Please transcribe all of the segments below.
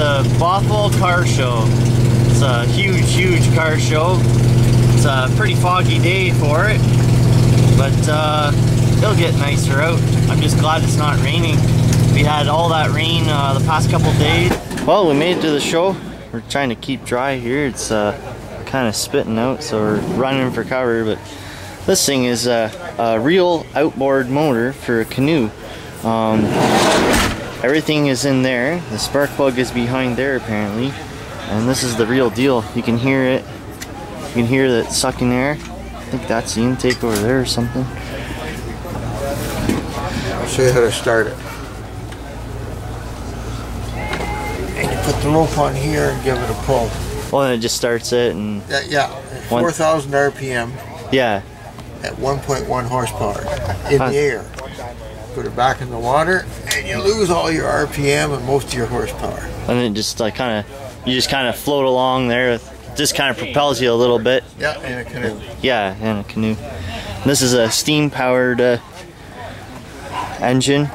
the Bothwell Car Show. It's a huge, huge car show. It's a pretty foggy day for it, but uh, it'll get nicer out. I'm just glad it's not raining. We had all that rain uh, the past couple days. Well, we made it to the show. We're trying to keep dry here. It's uh, kind of spitting out, so we're running for cover. But this thing is a, a real outboard motor for a canoe. Um, everything is in there. The spark plug is behind there apparently. And this is the real deal. You can hear it. You can hear that sucking air. I think that's the intake over there or something. I'll show you how to start it. And you put the rope on here and give it a pull. Well, then it just starts it and Yeah, yeah. 4,000 RPM yeah. at 1.1 horsepower in Huh. the air. Put it back in the water and you lose all your RPM and most of your horsepower. And it just like kind of, you just kind of float along there. Just kind of propels you a little bit. Yeah, in a canoe. Yeah, in a canoe. This is a steam powered uh, engine.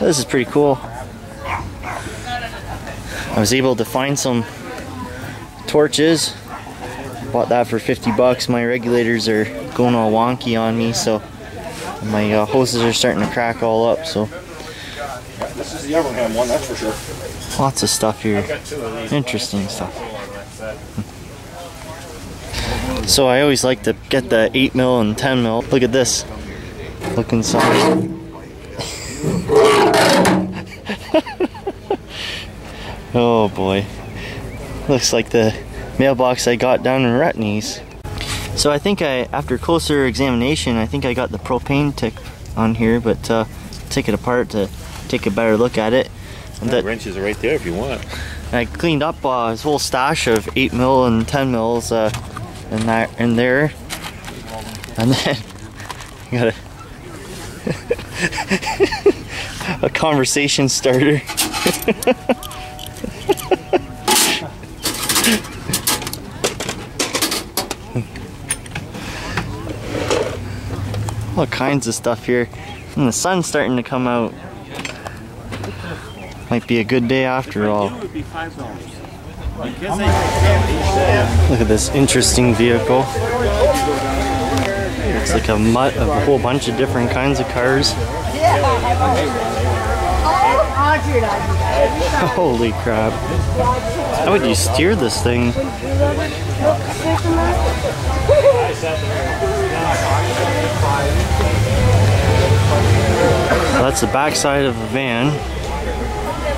This is pretty cool. I was able to find some torches. Bought that for 50 bucks. My regulators are going all wonky on me, so my uh, hoses are starting to crack all up. So This is the Everham one, that's for sure. lots of stuff here. Interesting stuff. So I always like to get the 8 mil and 10 mil. Look at this. Look inside. oh boy. Looks like the mailbox I got down in Retney's. So I think I, after closer examination, I think I got the propane tick on here, but uh, take it apart to take a better look at it. And The that, wrenches are right there if you want. I cleaned up uh, his whole stash of 8 mil and 10 mils uh, in, that, in there. And then got a, a conversation starter. All kinds of stuff here. And the sun's starting to come out. Might be a good day after all. Look at this interesting vehicle. Looks like a mutt of a whole bunch of different kinds of cars. Holy crap. How would you steer this thing? Well, that's the backside of a van.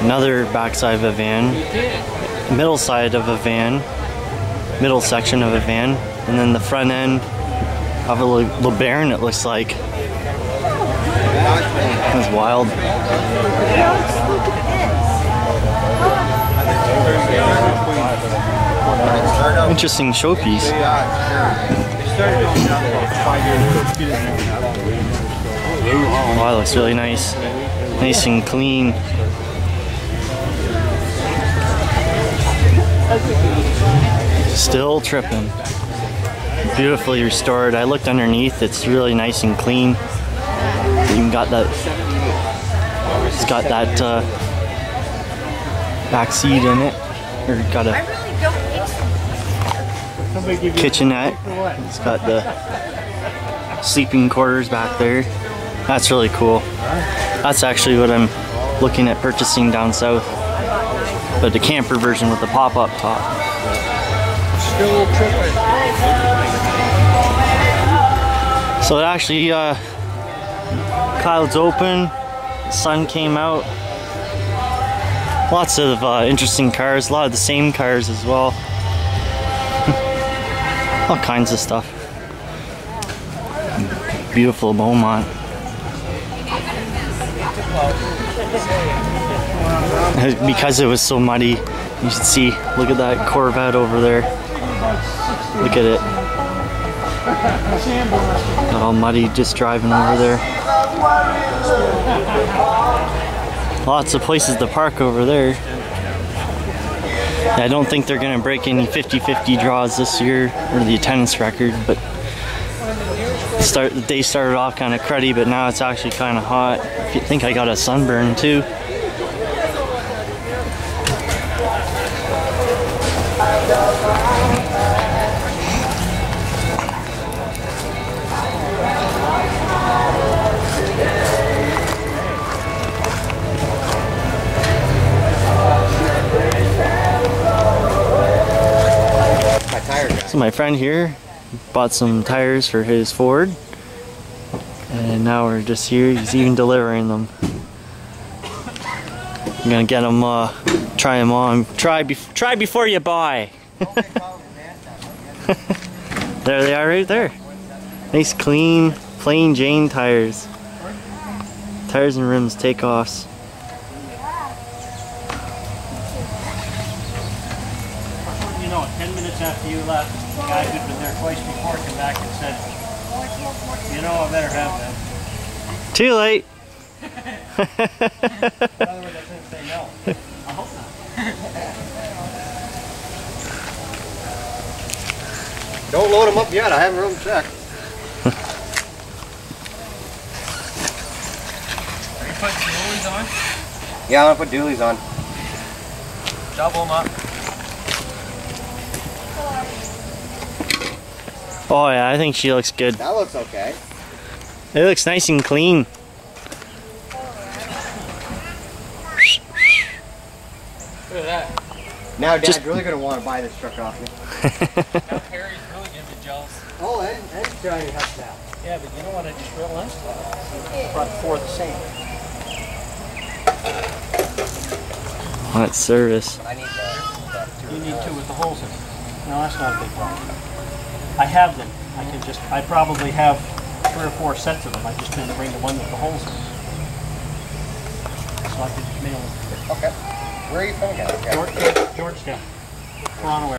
Another backside of a van. Middle side of a van. Middle section of a van. And then the front end of a Le- LeBaron, it looks like. That's wild. Interesting showpiece. Wow, looks really nice. Nice and clean. Still tripping. Beautifully restored. I looked underneath, it's really nice and clean. Even got that, it's got that uh, back seat in it. Or got a kitchenette. It's got the sleeping quarters back there. That's really cool. That's actually what I'm looking at purchasing down south. But the camper version with the pop-up top. Still tripping. So it actually, uh, clouds open, sun came out. Lots of uh, interesting cars, a lot of the same cars as well. All kinds of stuff. Beautiful Beaumont. Because it was so muddy, you should see, look at that Corvette over there. Look at it. Got all muddy just driving over there. Lots of places to park over there. I don't think they're gonna break any 50-50 draws this year or the attendance record, but start the day started off kind of cruddy, but now it's actually kind of hot. I think I got a sunburn too. So my friend here bought some tires for his Ford. And now we're just here. He's even delivering them. I'm gonna get them, uh, try them on. Try, bef- try before you buy. there they are right there. Nice clean, plain Jane tires. Tires and rims takeoffs. You know, 10 minutes after you left, the guy who'd been there twice before came back and said, you know, I better have them. Too late. In other words, I couldn't say no. I hope not. Don't load them up yet. I haven't room check. Are you putting dualies on? Yeah, I'm gonna put dualies on. Double them up. Oh yeah, I think she looks good. That looks okay. It looks nice and clean. Look at that. Now Dad's Just- really gonna want to buy this truck off me. Now Harry's really gonna be jealous. Oh, and, and Johnny has that. Yeah, but you know what I just realized? I brought four of the same. On its service. I need that. You need two with the holes in it. No, that's not a big problem. I have them. I can just, I probably have three or four sets of them. I just didn't bring the one with the holes in it. So I could mail them. Okay. Where are you from again? Okay. George, Georgetown, Toronto area.